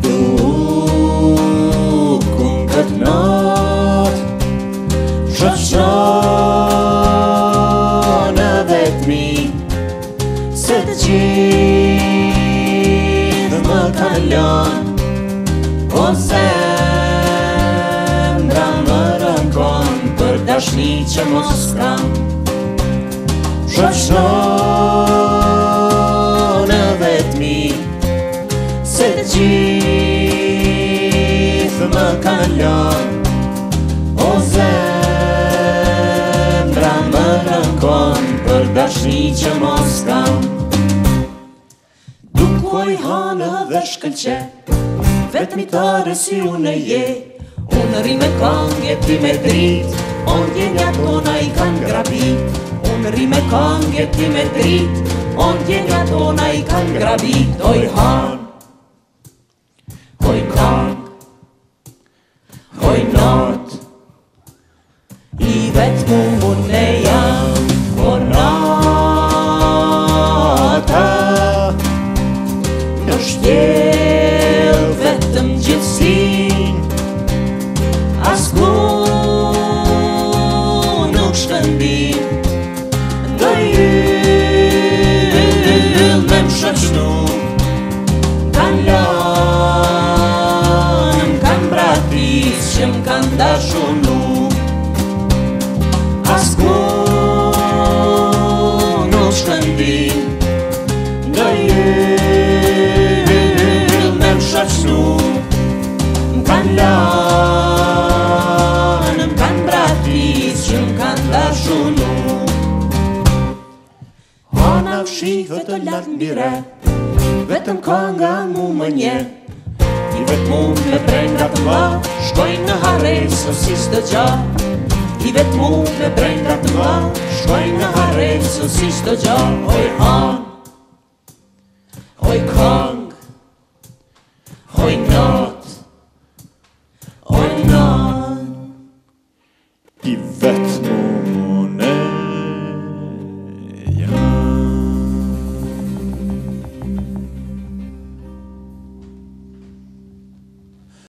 Dukëm këtë notë Shështë në në dhe të mi Së të gjithë më kanë lënë Po se mbra më rëngon Për tashni që mos kam Shështë në në Se gjithë më kalon O zemra më rëkon Për dashni që mos kam Dukoj hanë dhe shkëllqe Vetëmi të rësi unë je Unë ri me kongje ti me drit Onë gjenja tona i kanë grabit Unë ri me kongje ti me drit Onë gjenja tona i kanë grabit Doj hanë Hoi Nord. Yvette Mumunea, Monata, Nos dashur nuk Asku nuk shkëndin Në jilë me më shashtu Më kanë lanë, më kanë bratis Që më kanë dashur nuk Ona u shihë të lartë mbire Vetëm konga mu më njerë I vetë mund me brenda të mba, shkojnë në hare, së si së të gja I vetë mund me brenda të mba, shkojnë në hare, së si së të gja Oj hang, oj kang, oj nang